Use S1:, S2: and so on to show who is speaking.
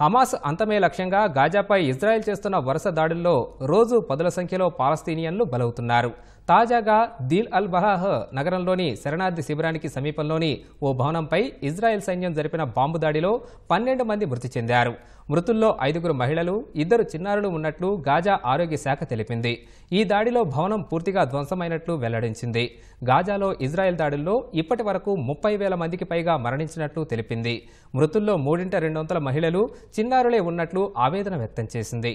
S1: Hamas అంతమే లక్ష్యంగా గాజాపై Israel చేస్తున్న వరుస దాడుల్లో రోజు పదుల సంఖ్యలో పాలస్తీనియన్లు బలవుతున్నారు. తాజాగా దిల్ అల్ బహాహ్ నగరంలోని శరణార్థి శిబిరానికి సమీపంలోని ఓ భవనంపై ఇజ్రాయెల్ సైన్యం జరిపిన బాంబు దాడిలో పన్నెండు మంది మృతి చెందారు. మృతుల్లో ఐదుగురు మహిళలు ఇద్దరు చిన్నారులు ఉన్నట్లు గాజా ఆరోగ్య శాఖ తెలిపింది. ఈ దాడిలో భవనం పూర్తిగా ధ్వంసమైనట్లు వెల్లడించింది. గాజాలో ఇజ్రాయెల్ దాడుల్లో ఇప్పటి వరకు ముప్పై వేల మందికి పైగా మరణించినట్లు తెలిపింది. మృతుల్లో మూడింట రెండు వందల మహిళలు చిన్నారులే ఉన్నట్లు ఆవేదన వ్యక్తం చేసింది.